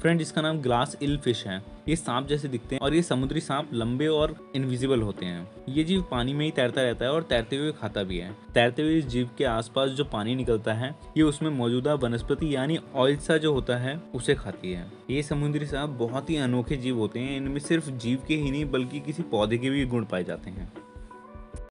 Friend इसका नाम glass इल fish है, ये सांप जैसे दिखते हैं और ये समुद्री सांप लंबे और इनविजिबल होते हैं। ये जीव पानी में ही तैरता रहता है और तैरते हुए खाता भी है। तैरते हुए इस जीव के आसपास जो पानी निकलता है, ये उसमें मौजूदा वनस्पति यानी ऑयल सा जो होता है, उसे खाती है। ये समुद्री सांप बहुत ही अनोखे जीव होते हैं, इनमें सिर्फ़ जीव के ही नहीं, बल्कि किसी पौधे के भी गुण पाए जाते हैं।